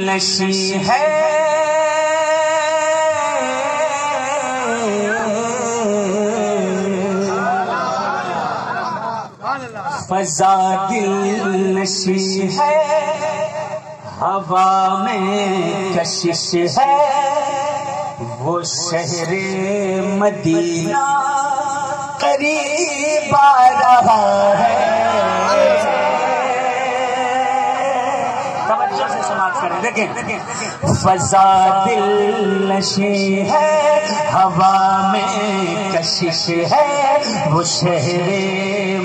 नशी है। फजा दिल नशी है। हवा में कशिश है। वो शहर मदीना करीब आ रहा है। देखें फजा दिल नशे है, हवा में कशिश है। वो शहर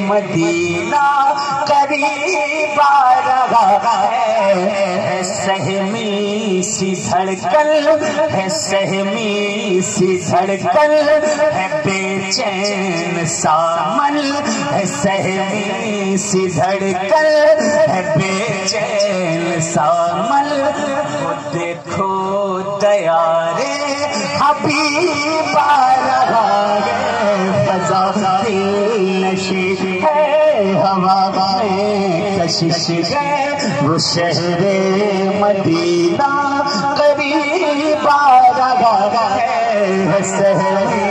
मदीना करीब आ रहा है, सहमी सी धड़कन, है सहमी सी धड़कन, है बेचैन सामन है सहमी सी धड़कन, है बेचैन सामन देखो दयारे हबीब आ रहा है फजा नशी है। हवा में कशिश है वो शहर मदीना करीब आ रहा है। शहर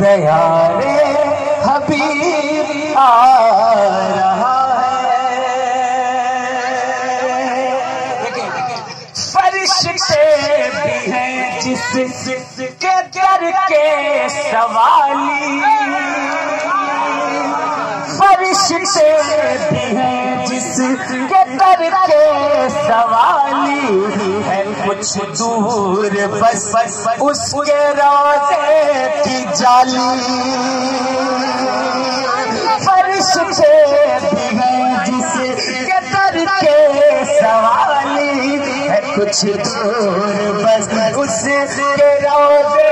दया हबीब आ रहा है। फरिश्ते भी हैं। जिस के दर के सवाली। फरिश्ते हैं जिस के दर के सवाली है। कुछ दूर बस बस उसके रोज़े की जाली। फरिश्ते भी हैं जिस के दर के सवाली है। कुछ दूर बस उसके रोज़े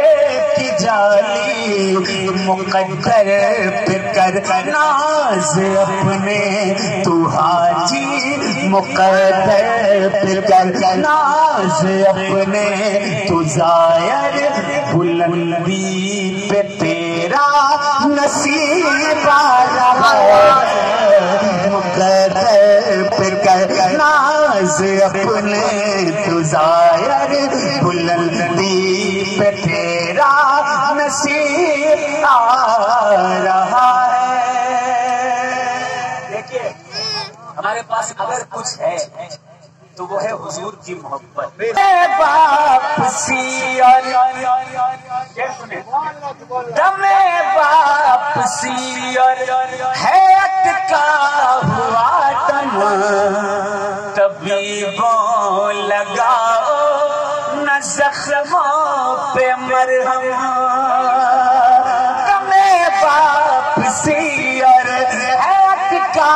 की जाली मुकद्दर पे कर नाज अपने तू हाजी मुकद्दर पे कर नाज अपने तू जायर बुलंदी पे तेरा नसीब आ रहा है अपने तू जायर बुलंदी पे तेरा नसीब आ रहा है। देखिए, हमारे पास अगर कुछ है तो वो है हुजूर की मोहब्बत। वापसी दमे वापसी है अटका तबीबों लगाओ, न जख्मों पे मरहम। दमे वापसी और है अटका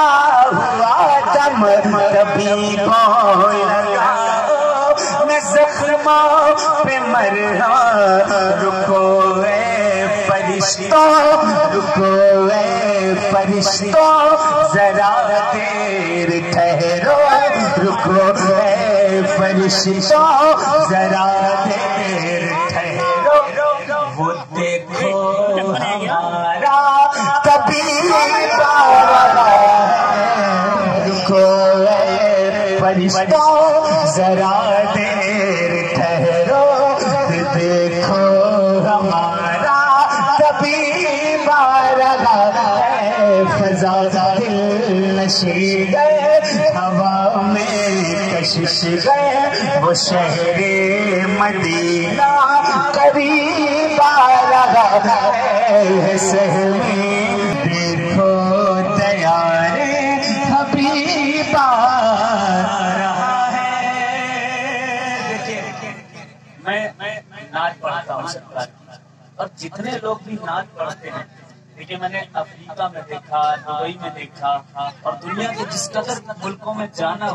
हुआ दम तबीबों लगाओ, न जख्मों पे मरहम। रुको फरिश्तों, रुको जरा देर ठहरो। ए फरिश्तों जरा देर ठहरो। वो देखो हमारा कभी रुको फरिश्तों जरा देर ठहरो। देखो हमारा कभी है। फजा दिल नशी हवा में कशिश गए वो शहर मदीना रहा है। देखो तैयारे है। मैं मैं नाच पढ़ता हूँ और जितने लोग भी नाच पढ़ते हैं, देखिए, मैंने अफ्रीका में देखा, दुबई में देखा, और दुनिया के जिस कदर मुल्कों में जाना